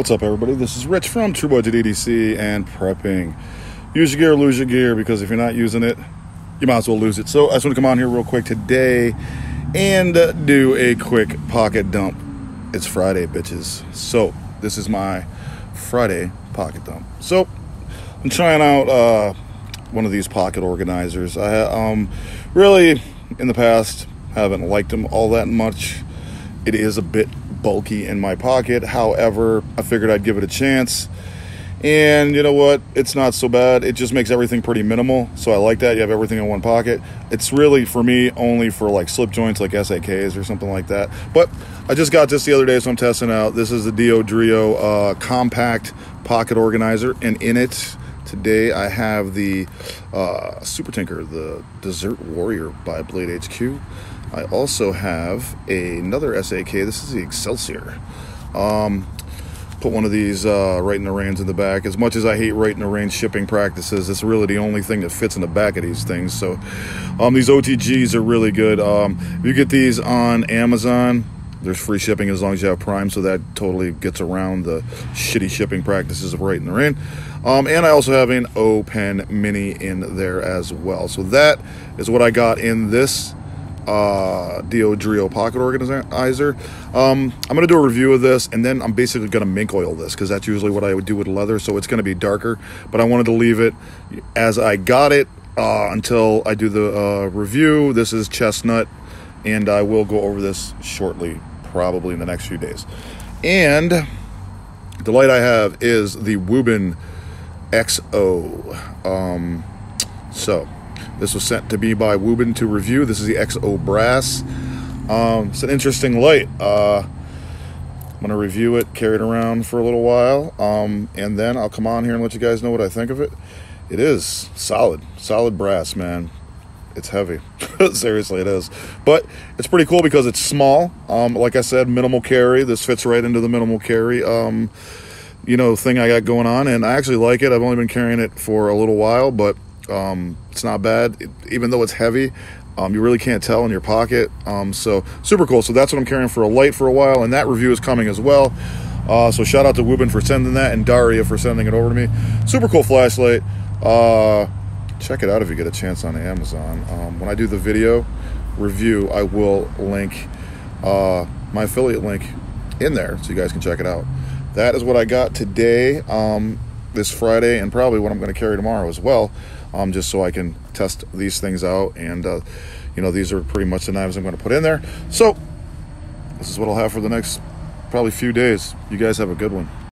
What's up, everybody? This is Rich from True Budget EDC and prepping. Use your gear, or lose your gear, because if you're not using it, you might as well lose it. So I just want to come on here real quick today and do a quick pocket dump. It's Friday, bitches. So this is my Friday pocket dump. So I'm trying out uh, one of these pocket organizers. I um, really, in the past, haven't liked them all that much. It is a bit bulky in my pocket. However, I figured I'd give it a chance. And you know what? It's not so bad. It just makes everything pretty minimal. So I like that. You have everything in one pocket. It's really for me only for like slip joints like SAKs or something like that. But I just got this the other day, so I'm testing out. This is the Diodrio uh, compact pocket organizer, and in it today I have the uh, Super Tinker, the Desert Warrior by Blade HQ. I also have another SAK. This is the Excelsior. Um, put one of these uh, Rite in the Rains in the back. As much as I hate Rite in the Rains shipping practices, it's really the only thing that fits in the back of these things. So um, these OTGs are really good. Um, you get these on Amazon, there's free shipping as long as you have Prime, so that totally gets around the shitty shipping practices of Rite in the Rain. Um, and I also have an O'Pen Mini in there as well. So that is what I got in this uh, Diodrio pocket organizer. Um, I'm going to do a review of this and then I'm basically going to mink oil this because that's usually what I would do with leather. So it's going to be darker, but I wanted to leave it as I got it uh, until I do the uh, review. This is chestnut and I will go over this shortly, probably in the next few days. And the light I have is the Wuben XO. Um, so this was sent to me by Wuben to review. This is the XO Brass. Um, it's an interesting light. Uh, I'm going to review it, carry it around for a little while, um, and then I'll come on here and let you guys know what I think of it. It is solid, solid brass, man. It's heavy. Seriously, it is. But it's pretty cool because it's small. Um, like I said, minimal carry. This fits right into the minimal carry. Um, you know, thing I got going on, and I actually like it. I've only been carrying it for a little while, but um, it's not bad, it, even though it's heavy. Um, you really can't tell in your pocket. Um, so super cool. So that's what I'm carrying for a light for a while, and that review is coming as well. Uh, so shout out to Wuben for sending that, and Daria for sending it over to me. Super cool flashlight. Uh, check it out if you get a chance on Amazon. Um, when I do the video review, I will link uh, my affiliate link in there so you guys can check it out. That is what I got today, um, this Friday, and probably what I'm going to carry tomorrow as well um, just so I can test these things out. And, uh, you know, these are pretty much the knives I'm going to put in there. So this is what I'll have for the next probably few days. You guys have a good one.